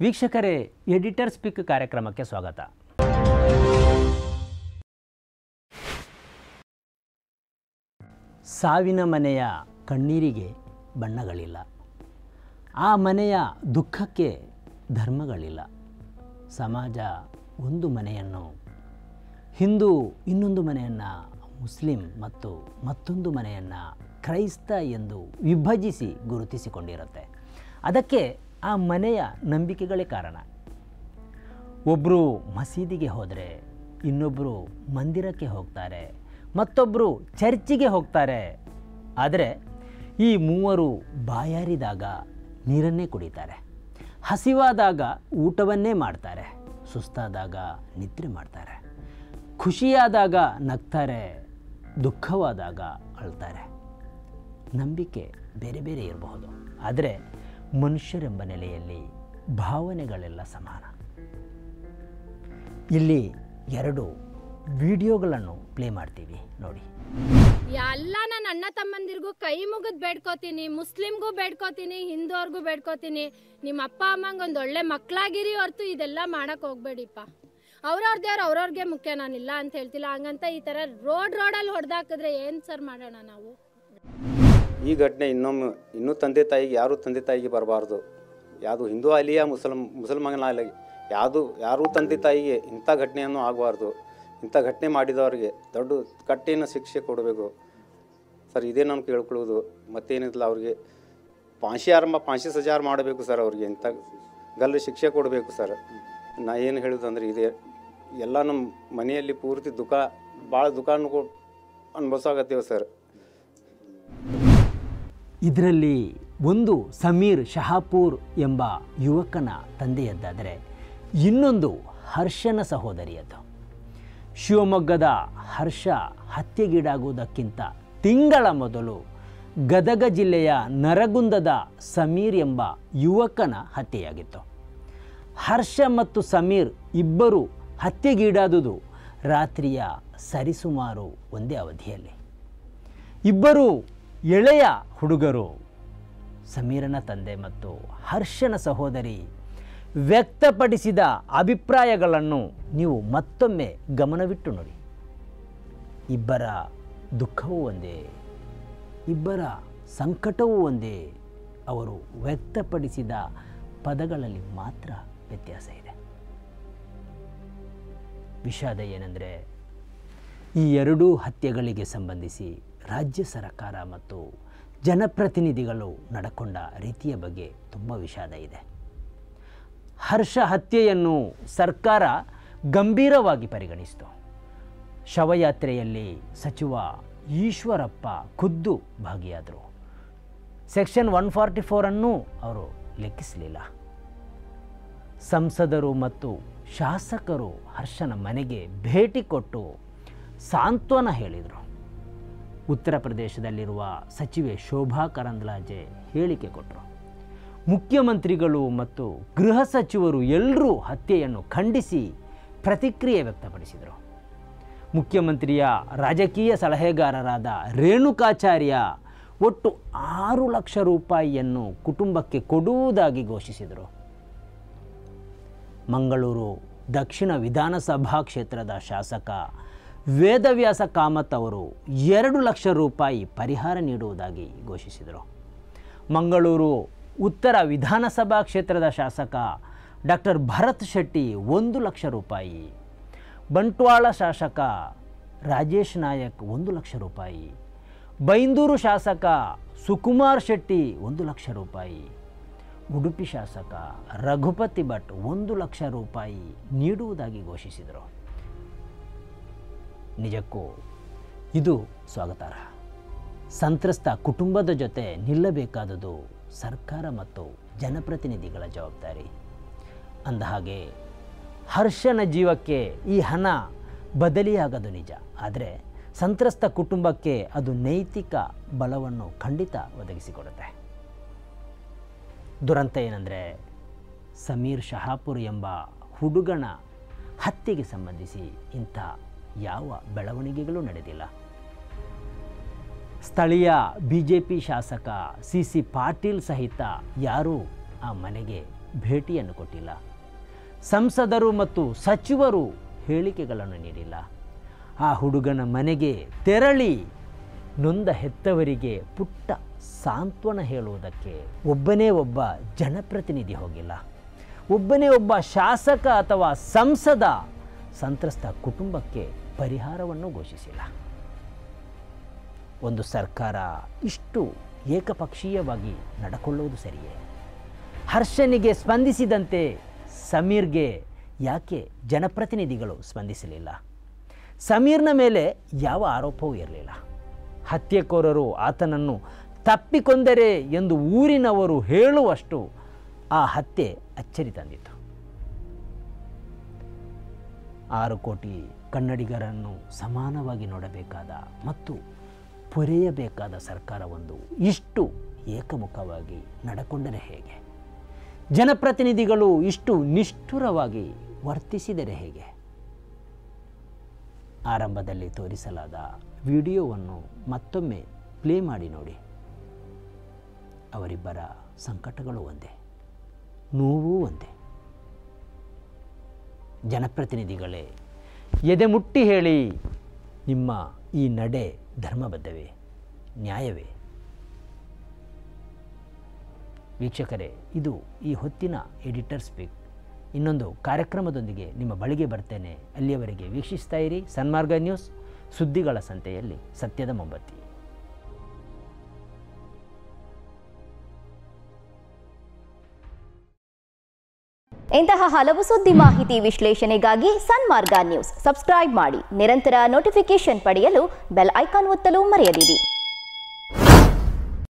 ವೀಕ್ಷಕರೇ editor speak ಕಾರ್ಯಕ್ರಮಕ್ಕೆ ಸ್ವಾಗತ. ಸಾವಿನ ಮನೆಯ ಕಣ್ಣೀರಿಗೆ ಬಣ್ಣಗಳಿಲ್ಲ. ಆ ಮನೆಯ ದುಃಖಕ್ಕೆ ಧರ್ಮಗಳಿಲ್ಲ. ಸಮಾಜ ಒಂದು ಮನೆಯನ್ನು, ಹಿಂದೂ ಇನ್ನೊಂದು ಮನೆಯನ್ನು ಮುಸ್ಲಿಂ ಮತ್ತು ಮತ್ತೊಂದು ಮನೆಯನ್ನು ಕ್ರೈಸ್ತ ಎಂದು ವಿಭಜಿಸಿ ಗುರುತಿಸಿಕೊಂಡಿರುತ್ತೆ. ಅದಕ್ಕೆ ಆ ಮನೆಯ ನಂಬಿಕೆಗಳೇ ಕಾರಣ. ಒಬ್ಬರು ಮಸೀದಿಗೆ ಹೋದರೆ ಇನ್ನೊಬ್ಬರು ಮಂದಿರಕ್ಕೆ ಹೋಗ್ತಾರೆ ಮತ್ತೊಬ್ಬರು ಚರ್ಚಿಗೆ ಹೋಗ್ತಾರೆ. ಆದರೆ ಈ ಮೂವರು ಬಾಯಾರಿದಾಗ ನೀರನ್ನೇ ಕುಡಿತಾರೆ, ಹಸಿವಾದಾಗ ಊಟವನ್ನೇ ಮಾಡ್ತಾರೆ, ಸುಸ್ತಾದಾಗ ನಿದ್ರೆ ಮಾಡ್ತಾರೆ, ಖುಷಿಯಾದಾಗ ನಗ್ತಾರೆ, ದುಃಖವಾದಾಗ ಅಳ್ತಾರೆ. ನಂಬಿಕೆ ಬೇರೆ ಬೇರೆ ಇರಬಹುದು. ಆದರೆ ಮನುಷ್ಯರೆಂಬ ನೆಲೆಯಲ್ಲಿ ಭಾವನೆಗಳೆಲ್ಲ ಸಮಾನ. ಇಲ್ಲಿ ಎರಡು ವಿಡಿಯೋಗಳನ್ನು ಪ್ಲೇ ಮಾಡ್ತೀವಿ, ನೋಡಿ. ಎಲ್ಲ ನನ್ನ ಅಣ್ಣ ತಮ್ಮಂದಿರಿಗೂ ಕೈ ಮುಗಿದ್ ಬೇಡ್ಕೋತೀನಿ, ಮುಸ್ಲಿಮ್ಗೂ ಬೇಡ್ಕೋತೀನಿ ಅವ್ರಿಗೂ ಬೇಡ್ಕೋತೀನಿ. ನಿಮ್ಮ ಅಪ್ಪ, ಅಮ್ಮಂಗೆ ಒಂದು ಒಳ್ಳೆ ಮಕ್ಕಳಾಗಿರಿ ಹೊರ್ತು ಇದೆಲ್ಲ ಮಾಡಕ್ ಹೋಗ್ಬೇಡಿಪ್ಪ. ಅವ್ರವ್ರ ದೇವ್ರು ಅವ್ರವ್ರಿಗೆ ಮುಖ್ಯ ನಾನಿಲ್ಲ ಅಂತ ಹೇಳ್ತಿಲ್ಲ. ಹಂಗಂತ ಈ ಥರ ರೋಡ್ ರೋಡಲ್ಲಿ ಹೊಡೆದಾಕಿದ್ರೆ ಏನು ಸರ್ ಮಾಡೋಣ ನಾವು? ಈ ಘಟನೆ ಇನ್ನೊಮ್ಮೆ, ಇನ್ನೂ ತಂದೆ ತಾಯಿಗೆ, ಯಾರೂ ತಂದೆ ತಾಯಿಗೆ ಬರಬಾರ್ದು. ಯಾವುದು ಹಿಂದೂ ಅಲಿಯ ಮುಸಲ್ಮ್ ಮುಸಲ್ಮಾನ ಯಾವುದು, ಯಾರೂ ತಂದೆ ತಾಯಿಗೆ ಇಂಥ ಘಟನೆಯನ್ನು ಆಗಬಾರ್ದು. ಇಂಥ ಘಟನೆ ಮಾಡಿದವರಿಗೆ ದೊಡ್ಡ ಕಟ್ಟಿನ ಶಿಕ್ಷೆ ಕೊಡಬೇಕು. ಸರ್, ಇದೇ ನಾನು ಕೇಳ್ಕೊಳ್ಳೋದು ಮತ್ತೇನಿಲ್ಲ, ಅವ್ರಿಗೆ ಪಾಂಶಿ ಆರಂಭ, ಪಾಂಶಿ ಸಜಾರ್ ಮಾಡಬೇಕು ಸರ್ ಅವ್ರಿಗೆ. ಇಂಥ ಗಲ್ಲು ಶಿಕ್ಷೆ ಕೊಡಬೇಕು ಸರ್. ನಾ ಏನು ಹೇಳೋದು ಇದೇ ಇದೆ ಎಲ್ಲ ನಮ್ಮ ಮನೆಯಲ್ಲಿ ಪೂರ್ತಿ ದುಃಖ, ಭಾಳ ದುಃಖ ಅನ್ಕೊ ಅನುಭವಿಸಾಗತ್ತೇವೆ ಸರ್. ಇದರಲ್ಲಿ ಒಂದು ಸಮೀರ್ ಶಹಾಪೂರ್ ಎಂಬ ಯುವಕನ ತಂದೆಯದ್ದಾದರೆ ಇನ್ನೊಂದು ಹರ್ಷನ ಸಹೋದರಿಯದ್ದು. ಶಿವಮೊಗ್ಗದ ಹರ್ಷ ಹತ್ಯೆಗೀಡಾಗುವುದಕ್ಕಿಂತ ತಿಂಗಳ ಮೊದಲು ಗದಗ ಜಿಲ್ಲೆಯ ನರಗುಂದದ ಸಮೀರ್ ಎಂಬ ಯುವಕನ ಹತ್ಯೆಯಾಗಿತ್ತು. ಹರ್ಷ ಮತ್ತು ಸಮೀರ್ ಇಬ್ಬರು ಹತ್ಯೆಗೀಡಾದುದು ರಾತ್ರಿಯ ಸರಿಸುಮಾರು ಒಂದೇ ಅವಧಿಯಲ್ಲಿ. ಇಬ್ಬರು ಎಳೆಯ ಹುಡುಗರು ಸಮೀರನ ತಂದೆ ಮತ್ತು ಹರ್ಷನ ಸಹೋದರಿ ವ್ಯಕ್ತಪಡಿಸಿದ ಅಭಿಪ್ರಾಯಗಳನ್ನು ನೀವು ಮತ್ತೊಮ್ಮೆ ಗಮನವಿಟ್ಟು ನೋಡಿ. ಇಬ್ಬರ ದುಃಖವೂ ಒಂದೇ, ಇಬ್ಬರ ಸಂಕಟವೂ ಒಂದೇ, ಅವರು ವ್ಯಕ್ತಪಡಿಸಿದ ಪದಗಳಲ್ಲಿ ಮಾತ್ರ ವ್ಯತ್ಯಾಸ ಇದೆ. ವಿಷಾದ ಏನೆಂದರೆ ಈ ಎರಡೂ ಹತ್ಯೆಗಳಿಗೆ ಸಂಬಂಧಿಸಿ ರಾಜ್ಯ ಸರ್ಕಾರ ಮತ್ತು ಜನಪ್ರತಿನಿಧಿಗಳು ನಡ್ಕೊಂಡ ರೀತಿಯ ಬಗ್ಗೆ ತುಂಬ ವಿಷಾದ ಇದೆ. ಹರ್ಷ ಹತ್ಯೆಯನ್ನು ಸರ್ಕಾರ ಗಂಭೀರವಾಗಿ ಪರಿಗಣಿಸಿತು. ಶವಯಾತ್ರೆಯಲ್ಲಿ ಸಚಿವ ಈಶ್ವರಪ್ಪ ಖುದ್ದು ಭಾಗಿಯಾದರು. ಸೆಕ್ಷನ್ ಒನ್ ಫಾರ್ಟಿ ಫೋರನ್ನು ಅವರು ಲೆಕ್ಕಿಸಲಿಲ್ಲ. ಸಂಸದರು ಮತ್ತು ಶಾಸಕರು ಹರ್ಷನ ಮನೆಗೆ ಭೇಟಿ ಕೊಟ್ಟು ಸಾಂತ್ವನ ಹೇಳಿದರು. ಉತ್ತರ ಪ್ರದೇಶದಲ್ಲಿರುವ ಸಚಿವೆ ಶೋಭಾ ಕರಂದ್ಲಾಜೆ ಹೇಳಿಕೆ ಕೊಟ್ಟರು. ಮುಖ್ಯಮಂತ್ರಿಗಳು ಮತ್ತು ಗೃಹ ಸಚಿವರು ಎಲ್ಲರೂ ಹತ್ಯೆಯನ್ನು ಖಂಡಿಸಿ ಪ್ರತಿಕ್ರಿಯೆ ವ್ಯಕ್ತಪಡಿಸಿದರು. ಮುಖ್ಯಮಂತ್ರಿಯ ರಾಜಕೀಯ ಸಲಹೆಗಾರರಾದ ರೇಣುಕಾಚಾರ್ಯ ಒಟ್ಟು ಆರು ಲಕ್ಷ ರೂಪಾಯಿಯನ್ನು ಕುಟುಂಬಕ್ಕೆ ಕೊಡುವುದಾಗಿ ಘೋಷಿಸಿದರು. ಮಂಗಳೂರು ದಕ್ಷಿಣ ವಿಧಾನಸಭಾ ಕ್ಷೇತ್ರದ ಶಾಸಕ ವೇದವ್ಯಾಸ ಕಾಮತ್ ಅವರು ಎರಡು ಲಕ್ಷ ರೂಪಾಯಿ ಪರಿಹಾರ ನೀಡುವುದಾಗಿ ಘೋಷಿಸಿದರು. ಮಂಗಳೂರು ಉತ್ತರ ವಿಧಾನಸಭಾ ಕ್ಷೇತ್ರದ ಶಾಸಕ ಡಾಕ್ಟರ್ ಭರತ್ ಶೆಟ್ಟಿ ಒಂದು ಲಕ್ಷ ರೂಪಾಯಿ. ಬಂಟ್ವಾಳ ಶಾಸಕ ರಾಜೇಶ್ ನಾಯಕ್ ಒಂದು ಲಕ್ಷ ರೂಪಾಯಿ. ಬೈಂದೂರು ಶಾಸಕ ಸುಕುಮಾರ್ ಶೆಟ್ಟಿ ಒಂದು ಲಕ್ಷ ರೂಪಾಯಿ. ಉಡುಪಿ ಶಾಸಕ ರಘುಪತಿ ಭಟ್ ಒಂದು ಲಕ್ಷ ರೂಪಾಯಿ ನೀಡುವುದಾಗಿ ಘೋಷಿಸಿದರು. ನಿಜಕ್ಕೂ ಇದು ಸ್ವಾಗತಾರ್ಹ. ಸಂತ್ರಸ್ತ ಕುಟುಂಬದ ಜೊತೆ ನಿಲ್ಲಬೇಕಾದುದು ಸರ್ಕಾರ ಮತ್ತು ಜನಪ್ರತಿನಿಧಿಗಳ ಜವಾಬ್ದಾರಿ. ಅಂದಹಾಗೆ, ಹರ್ಷನ ಜೀವಕ್ಕೆ ಈ ಹಣ ಬದಲಿಯಾಗದು ನಿಜ. ಆದರೆ ಸಂತ್ರಸ್ತ ಕುಟುಂಬಕ್ಕೆ ಅದು ನೈತಿಕ ಬಲವನ್ನು ಖಂಡಿತ ಒದಗಿಸಿಕೊಡುತ್ತೆ. ದುರಂತ ಏನಂದರೆ, ಸಮೀರ್ ಶಹಾಪುರ್ ಎಂಬ ಹುಡುಗನ ಹತ್ಯೆಗೆ ಸಂಬಂಧಿಸಿ ಇಂಥ ಯಾವ ಬೆಳವಣಿಗೆಗಳು ನಡೆದಿಲ್ಲ. ಸ್ಥಳೀಯ ಬಿ ಜೆ ಪಿ ಶಾಸಕ ಸಿ ಸಿ ಪಾಟೀಲ್ ಸಹಿತ ಯಾರೂ ಆ ಮನೆಗೆ ಭೇಟಿಯನ್ನು ಕೊಟ್ಟಿಲ್ಲ. ಸಂಸದರು ಮತ್ತು ಸಚಿವರು ಹೇಳಿಕೆಗಳನ್ನು ನೀಡಿಲ್ಲ. ಆ ಹುಡುಗನ ಮನೆಗೆ ತೆರಳಿ ನೊಂದ ಹೆತ್ತವರಿಗೆ ಪುಟ್ಟ ಸಾಂತ್ವನ ಹೇಳುವುದಕ್ಕೆ ಒಬ್ಬನೇ ಒಬ್ಬ ಜನಪ್ರತಿನಿಧಿ ಹೋಗಿಲ್ಲ. ಒಬ್ಬನೇ ಒಬ್ಬ ಶಾಸಕ ಅಥವಾ ಸಂಸದ ಸಂತ್ರಸ್ತ ಕುಟುಂಬಕ್ಕೆ ಪರಿಹಾರವನ್ನು ಘೋಷಿಸಿಲ್ಲ. ಒಂದು ಸರ್ಕಾರ ಇಷ್ಟು ಏಕಪಕ್ಷೀಯವಾಗಿ ನಡ್ಕೊಳ್ಳುವುದು ಸರಿಯೇ? ಹರ್ಷನಿಗೆ ಸ್ಪಂದಿಸಿದಂತೆ ಸಮೀರ್ಗೆ ಯಾಕೆ ಜನಪ್ರತಿನಿಧಿಗಳು ಸ್ಪಂದಿಸಲಿಲ್ಲ? ಸಮೀರ್ನ ಮೇಲೆ ಯಾವ ಆರೋಪವೂ ಇರಲಿಲ್ಲ. ಹತ್ಯೆಕೋರರು ಆತನನ್ನು ತಪ್ಪಿಕೊಂಡರೆ ಎಂದು ಊರಿನವರು ಹೇಳುವಷ್ಟು ಆ ಹತ್ಯೆ ಅಚ್ಚರಿ ತಂದಿತು ಆರು ಕೋಟಿ ಕನ್ನಡಿಗರನ್ನು ಸಮಾನವಾಗಿ ನೋಡಬೇಕಾದ ಮತ್ತು ಪೊರೆಯಬೇಕಾದ ಸರ್ಕಾರವೊಂದು ಇಷ್ಟು ಏಕಮುಖವಾಗಿ ನಡೆಕೊಂಡರೆ ಹೇಗೆ? ಜನಪ್ರತಿನಿಧಿಗಳು ಇಷ್ಟು ನಿಷ್ಠುರವಾಗಿ ವರ್ತಿಸಿದರೆ ಹೇಗೆ? ಆರಂಭದಲ್ಲಿ ತೋರಿಸಲಾದ ವಿಡಿಯೋವನ್ನು ಮತ್ತೊಮ್ಮೆ ಪ್ಲೇ ಮಾಡಿ ನೋಡಿ. ಅವರಿಬ್ಬರ ಸಂಕಟಗಳು ಒಂದೇ, ನೋವು ಒಂದೇ. ಜನಪ್ರತಿನಿಧಿಗಳೇ ಎದೆ ಮುಟ್ಟಿ ಹೇಳಿ. ನಿಮ್ಮ ಈ ನಡೆ ಧರ್ಮಬದ್ಧವೇ? ನ್ಯಾಯವೇ? ವೀಕ್ಷಕರೇ, ಇದು ಈ ಹೊತ್ತಿನ ಎಡಿಟರ್ ಸ್ಪೀಕ್ ಇನ್ನೊಂದು ಕಾರ್ಯಕ್ರಮದೊಂದಿಗೆ ನಿಮ್ಮ ಬಳಿಗೆ ಬರ್ತೇನೆ. ಅಲ್ಲಿಯವರೆಗೆ ವೀಕ್ಷಿಸ್ತಾ ಇರಿ ಸನ್ಮಾರ್ಗ ನ್ಯೂಸ್, ಸುದ್ದಿಗಳ ಸಂತೆಯಲ್ಲಿ ಸತ್ಯದ ಮೊಂಬತ್ತಿ. ಇಂತಹ ಹಲವು ಸುದ್ದಿ ಮಾಹಿತಿ ವಿಶ್ಲೇಷಣೆಗಾಗಿ ಸನ್ಮಾರ್ಗ ನ್ಯೂಸ್. ಸಬ್ಸ್ಕ್ರೈಬ್ ಮಾಡಿ. ನಿರಂತರ ನೋಟಿಫಿಕೇಶನ್ ಪಡೆಯಲು ಬೆಲ್ ಐಕಾನ್ ಒತ್ತಲು ಮರೆಯದಿರಿ.